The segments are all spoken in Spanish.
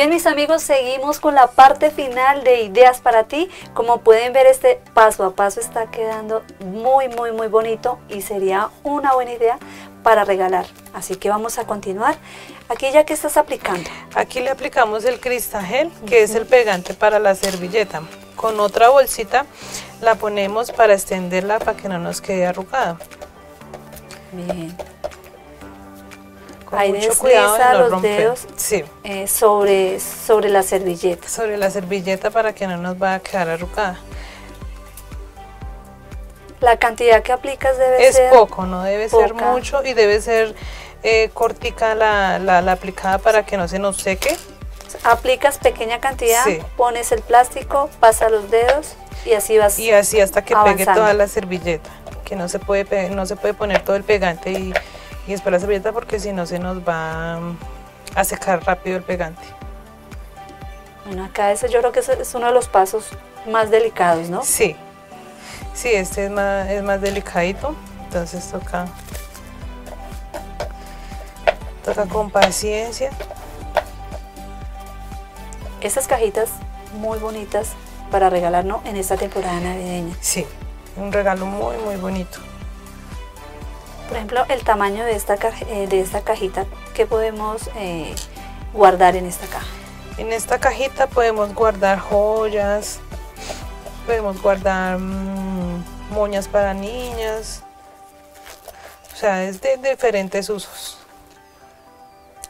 bien mis amigos, seguimos con la parte final de ideas para ti. Como pueden ver este paso a paso está quedando muy muy muy bonito y sería una buena idea para regalar. Así que vamos a continuar. Aquí ya que estás aplicando. Aquí le aplicamos el cristal que es el pegante para la servilleta. Con otra bolsita la ponemos para extenderla para que no nos quede arrugada. Bien. Ahí mucho cuidado los dedos sí. Eh, sobre, sobre la servilleta. Sobre la servilleta para que no nos vaya a quedar arrugada. La cantidad que aplicas debe ser... Es poco, no debe ser mucho y debe ser eh, cortica la, la, aplicada para que no se nos seque. Aplicas pequeña cantidad, pones el plástico, pasa los dedos y así vas Y así hasta que pegue toda la servilleta, que no se puede, no se puede poner todo el pegante y, y esperar la servilleta porque si no se nos va a secar rápido el pegante. Bueno, acá ese yo creo que es uno de los pasos más delicados, ¿no? Sí, sí, este es más, es más delicadito, entonces toca Toca con paciencia. Estas cajitas muy bonitas para regalarnos en esta temporada navideña. Sí, un regalo muy muy bonito. Por ejemplo, el tamaño de esta, eh, de esta cajita, ¿qué podemos eh, guardar en esta caja? En esta cajita podemos guardar joyas, podemos guardar mm, moñas para niñas, o sea, es de diferentes usos.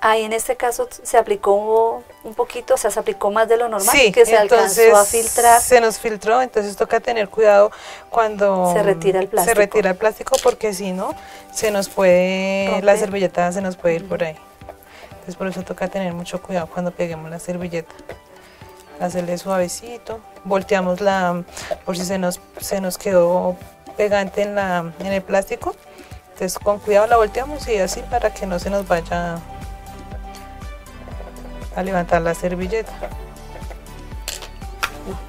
Ahí en este caso se aplicó un poquito, o sea, se aplicó más de lo normal, sí, que se alcanzó a filtrar. Se nos filtró, entonces toca tener cuidado cuando se retira el plástico. Se retira el plástico porque si no, se nos puede, la servilleta se nos puede ir por ahí. Entonces por eso toca tener mucho cuidado cuando peguemos la servilleta. Hacerle suavecito, volteamos la, por si se nos, se nos quedó pegante en, la, en el plástico. Entonces con cuidado la volteamos y así para que no se nos vaya a levantar la servilleta.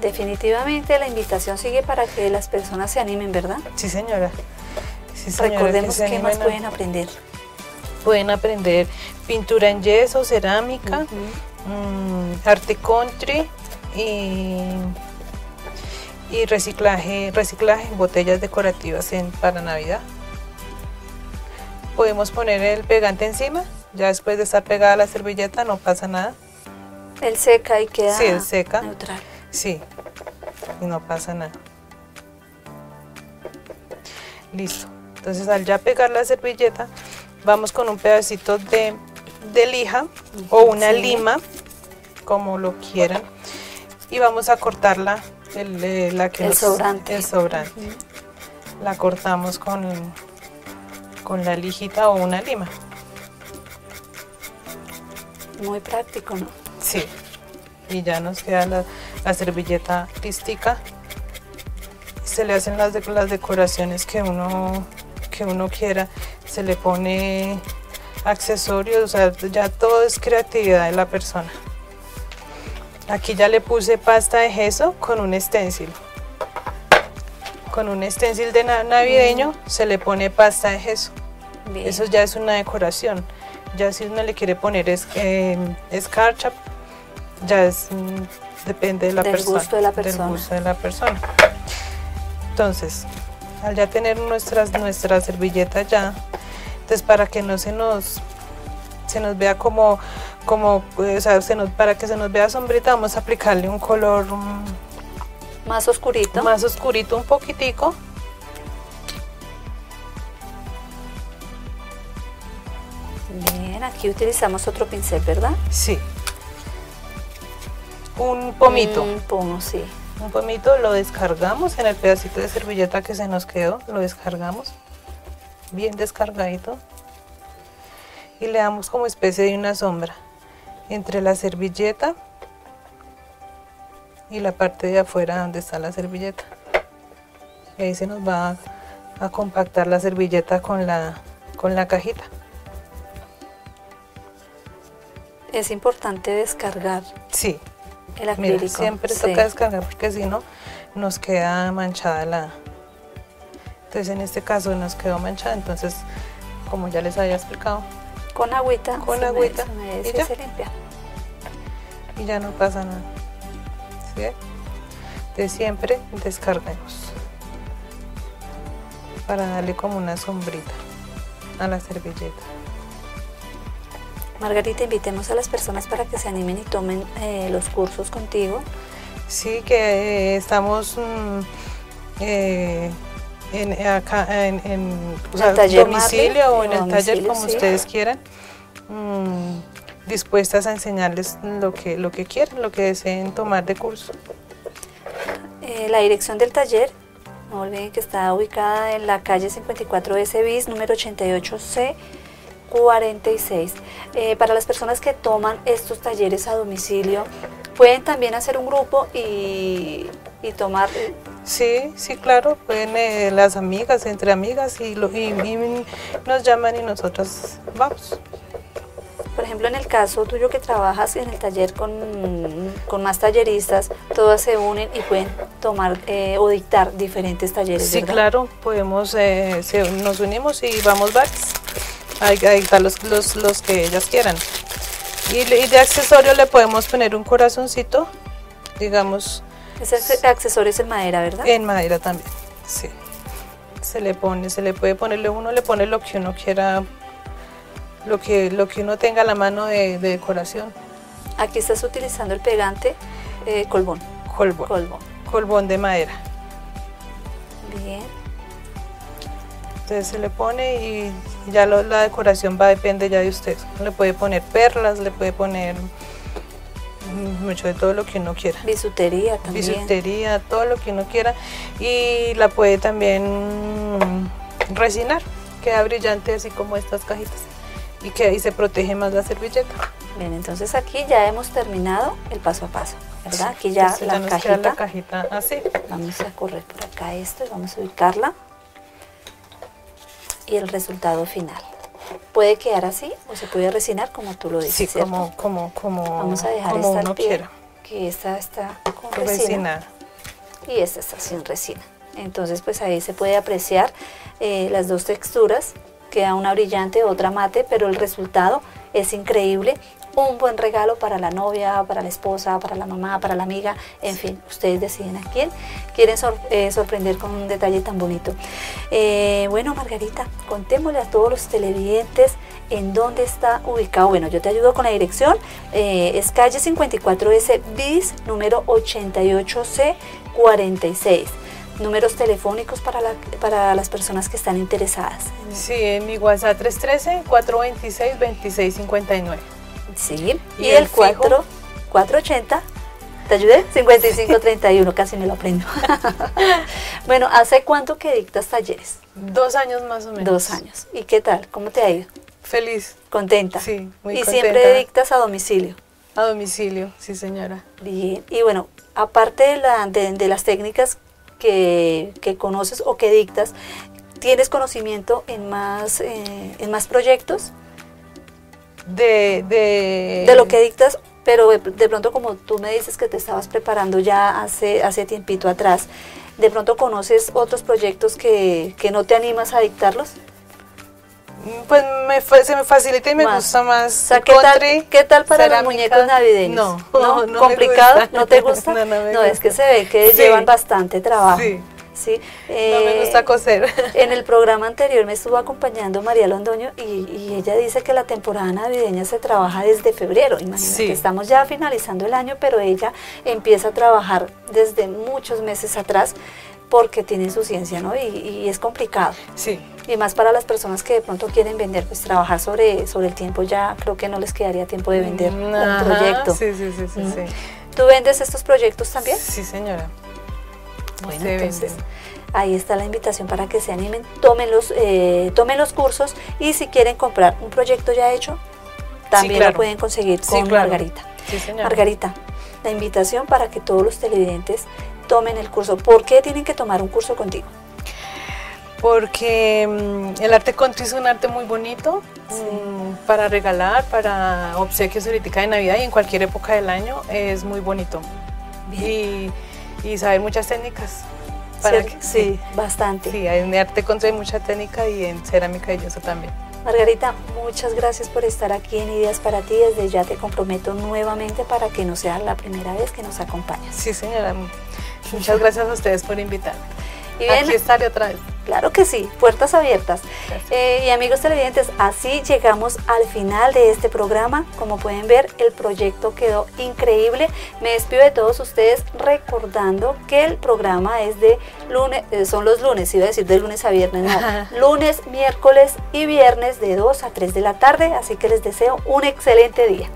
Definitivamente la invitación sigue para que las personas se animen, ¿verdad? Sí, señora. Recordemos que qué más pueden aprender. Pueden aprender pintura en yeso, cerámica, mm, arte country y, y, reciclaje, reciclaje en botellas decorativas en, para Navidad. Podemos poner el pegante encima ya después de estar pegada la servilleta no pasa nada. Él seca y queda sí, seca. neutral. Sí, y no pasa nada. Listo. Entonces al ya pegar la servilleta, vamos con un pedacito de, lija o una lima, como lo quieran, y vamos a cortarla, el, eh, la que el sobrante. El sobrante. La cortamos con, con la lijita o una lima. Muy práctico, ¿no? Sí. Y ya nos queda la, servilleta artística. Se le hacen las, las decoraciones que uno, que uno quiera. Se le pone accesorios, o sea, ya todo es creatividad de la persona. Aquí ya le puse pasta de gesso con un stencil. Con un stencil de navideño se le pone pasta de gesso. Eso ya es una decoración. Ya si uno le quiere poner es, eh, escarcha, ya es, mm, depende de la del persona. Gusto de la persona. Del gusto de la persona. Entonces, al ya tener nuestras, nuestras servilletas ya, entonces para que no se nos, se nos vea como, como o sea, se nos, para que se nos vea sombrita, vamos a aplicarle un color mm, más oscurito. Más oscurito un poquitico Aquí utilizamos otro pincel, ¿verdad? Sí. Un pomito. Un pomo, sí. Un pomito lo descargamos en el pedacito de servilleta que se nos quedó, lo descargamos bien descargadito y le damos como especie de una sombra entre la servilleta y la parte de afuera donde está la servilleta. Y ahí se nos va a, a compactar la servilleta con la, con la cajita. Es importante descargar. Sí. El acrílico. siempre toca descargar porque si no nos queda manchada la. Entonces en este caso nos quedó manchada, entonces como ya les había explicado. Con agüita. Con agüita. y, se limpia. y ya no pasa nada. ¿Sí? De siempre descarguemos para darle como una sombrita a la servilleta. Margarita, invitemos a las personas para que se animen y tomen eh, los cursos contigo. Sí, que eh, estamos mm, eh, en, acá en, en, o sea, taller domicilio Marley, o en el taller como sí. ustedes quieran. mm, dispuestas a enseñarles lo que, lo que quieran, lo que deseen tomar de curso. La dirección del taller, no olviden que está ubicada en la calle 54 S bis, número 88C 46. Eh, para las personas que toman estos talleres a domicilio, pueden también hacer un grupo y, y tomar. Sí, sí, claro, pueden eh, las amigas, entre amigas, y, lo, y, y nos llaman y nosotros vamos. Por ejemplo, en el caso tuyo que trabajas en el taller con, con más talleristas, todas se unen y pueden tomar eh, o dictar diferentes talleres. Sí, ¿verdad? claro, podemos, eh, se- nos unimos y vamos varios a, a dictar los, los, los que ellas quieran. Y, de accesorio le podemos poner un corazoncito, digamos, Ese acce- accesorio es en madera, ¿verdad? en madera también. Sí. Se le pone, se le puede ponerle, uno le pone lo que uno quiera, lo que, lo que uno tenga a la mano de, de decoración. Aquí estás utilizando el pegante eh, colbón. Colbón. Colbón. Colbón de madera. Bien. Entonces se le pone y ya lo- la decoración va depende ya de usted. Le puede poner perlas, le puede poner mucho de todo lo que uno quiera. Bisutería también. Bisutería, todo lo que uno quiera. Y la puede también resinar. Queda brillante así como estas cajitas. Y que ahí se protege más la servilleta. Bien, entonces aquí ya hemos terminado el paso a paso, ¿verdad? Aquí ya Entonces la nos queda cajita. la cajita así. Vamos a correr por acá esto y vamos a ubicarla. Y el resultado final. Puede quedar así o se puede resinar como tú lo dices. Sí, ¿cierto? como, como, como, Vamos a dejar como esta uno pie, quiera. que esta está con resina y esta está sin resina. Entonces pues ahí se puede apreciar eh, las dos texturas, queda una brillante, otra mate, pero el resultado es increíble. Un buen regalo para la novia, para la esposa, para la mamá, para la amiga, en fin, ustedes deciden a quién quieren eh, sorprender con un detalle tan bonito. Eh, bueno, Margarita, contémosle a todos los televidentes en dónde está ubicado. Bueno, yo te ayudo con la dirección. Eh, es calle 54S bis, número 88C 46. Números telefónicos para, la- para las personas que están interesadas. Sí, en mi WhatsApp 313-426-2659. Sí, y, ¿Y el el fijo? 4, 480, ¿te ayudé? 5531, casi me lo aprendo. bueno, ¿hace cuánto que dictas talleres? Dos años más o menos. Dos años. ¿Y qué tal? ¿Cómo te ha ido? Feliz. ¿Contenta? Sí, muy Y contenta. siempre dictas a domicilio. A domicilio, sí señora. Bien. Y bueno, aparte de, la- de- de las técnicas que, que conoces o que dictas, ¿tienes conocimiento en más, eh, en más proyectos? De, de, de lo que dictas, pero de, pronto como tú me dices que te estabas preparando ya hace, hace tiempito atrás, ¿de pronto conoces otros proyectos que, que no te animas a dictarlos? Pues me, se me facilita y me Más. gusta más O sea, ¿qué tal, country, ¿qué tal para los cerámica. muñecos navideños? No, no, me ¿Complicado? gusta. ¿No te gusta? No, no es que se ve que Sí. llevan bastante trabajo. Sí, Sí. no me Eh, gusta coser. En el programa anterior me estuvo acompañando María Londoño y, y ella dice que la temporada navideña se trabaja desde febrero. Imagínate, Sí. estamos ya finalizando el año, pero ella empieza a trabajar desde muchos meses atrás porque tiene su ciencia, ¿no? Y, y es complicado. Sí, Y más para las personas que de pronto quieren vender, pues trabajar sobre, sobre el tiempo ya creo que no les quedaría tiempo de vender un proyecto. Sí, sí, sí, sí, Mm. sí. ¿Tú vendes estos proyectos también? Sí, señora. Bueno, Se entonces venden. ahí está la invitación para que se animen, tomen los, eh, tomen los cursos y si quieren comprar un proyecto ya hecho, también claro. lo pueden conseguir Sí, con claro. Margarita. Sí. Margarita, la invitación para que todos los televidentes tomen el curso. ¿Por qué tienen que tomar un curso contigo? Porque mm, el arte country es un arte muy bonito mm, para regalar, para obsequios ahorita de Navidad y en cualquier época del año es muy bonito. Y, y saber muchas técnicas. Para que, sí, bastante. sí, en arte country hay mucha técnica y en cerámica y eso también. Margarita, muchas gracias por estar aquí en Ideas para ti. Desde ya te comprometo nuevamente para que no sea la primera vez que nos acompañas. Sí, señora. Muchas gracias a ustedes por invitarme. Y bien, Aquí estaré otra vez. Claro que sí, puertas abiertas. Eh, y amigos televidentes, así llegamos al final de este programa. Como pueden ver, el proyecto quedó increíble. Me despido de todos ustedes recordando que el programa es de lunes, eh, son los lunes, iba a decir de lunes a viernes, no, lunes, miércoles y viernes de 2 a 3 de la tarde. Así que les deseo un excelente día.